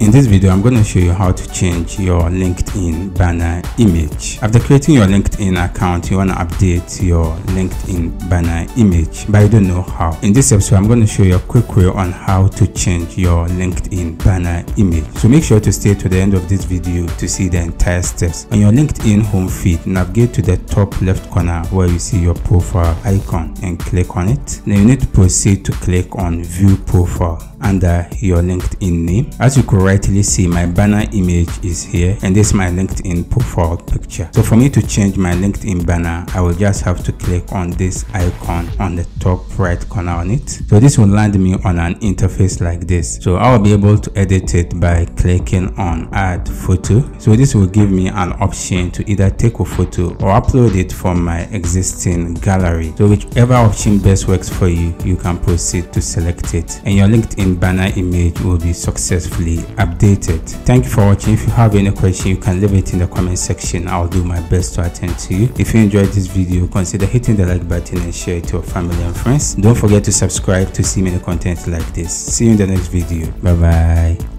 In this video, I'm going to show you how to change your LinkedIn banner image. After creating your LinkedIn account, you want to update your LinkedIn banner image, but you don't know how. In this episode, I'm going to show you a quick way on how to change your LinkedIn banner image. So make sure to stay to the end of this video to see the entire steps. On your LinkedIn home feed, navigate to the top left corner where you see your profile icon and click on it. Then you need to proceed to click on view profile under your LinkedIn name. As you could rightly see, my banner image is here and this is my LinkedIn profile picture. So for me to change my LinkedIn banner, I will just have to click on this icon on the top right corner on it. So this will land me on an interface like this. So I will be able to edit it by clicking on add photo. So this will give me an option to either take a photo or upload it from my existing gallery. So whichever option best works for you, you can proceed to select it and your LinkedIn banner image will be successfully updated. Thank you for watching. If you have any question, you can leave it in the comment section. I'll do my best to attend to you. If you enjoyed this video, consider hitting the like button and share it to your family and friends. Don't forget to subscribe to see many content like this. See you in the next video. Bye bye.